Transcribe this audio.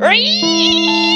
Whee!